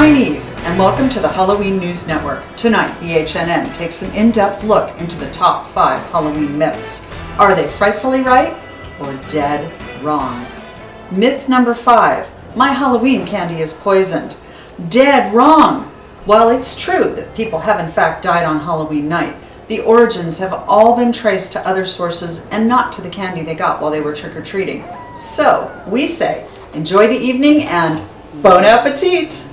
I'm Eve, and welcome to the Halloween News Network. Tonight, the HNN takes an in-depth look into the top five Halloween myths. Are they frightfully right or dead wrong? Myth number five, my Halloween candy is poisoned. Dead wrong! While it's true that people have in fact died on Halloween night, the origins have all been traced to other sources and not to the candy they got while they were trick-or-treating. So, we say, enjoy the evening and bon appetit!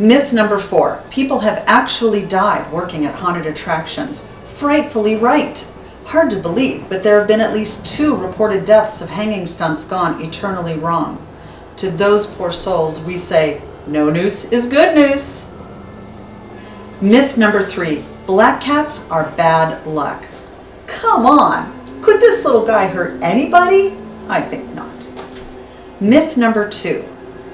Myth number four, people have actually died working at haunted attractions. Frightfully right. Hard to believe, but there have been at least two reported deaths of hanging stunts gone eternally wrong. To those poor souls, we say, no noose is good news. Myth number three, black cats are bad luck. Come on, could this little guy hurt anybody? I think not. Myth number two,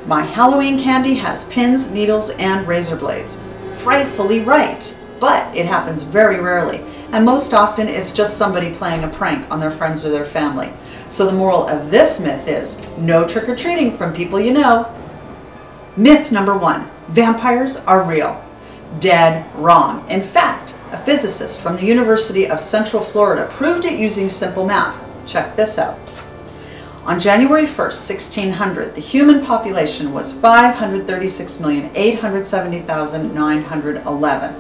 my Halloween candy has pins, needles, and razor blades. Frightfully right, but it happens very rarely, and most often it's just somebody playing a prank on their friends or their family. So the moral of this myth is no trick-or-treating from people you know. Myth number one, vampires are real. Dead wrong. In fact, a physicist from the University of Central Florida proved it using simple math. Check this out. On January 1st, 1600, the human population was 536,870,911.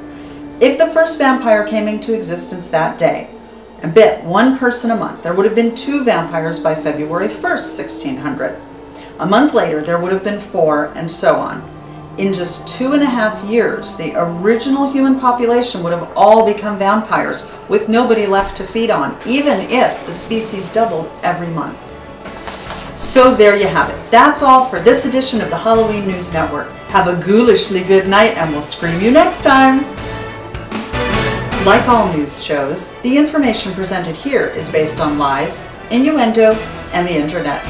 If the first vampire came into existence that day and bit one person a month, there would have been two vampires by February 1st, 1600. A month later, there would have been four, and so on. In just two and a half years, the original human population would have all become vampires, with nobody left to feed on, even if the species doubled every month. So there you have it. That's all for this edition of the Halloween News Network. Have a ghoulishly good night and we'll scream you next time. Like all news shows, the information presented here is based on lies, innuendo, and the internet.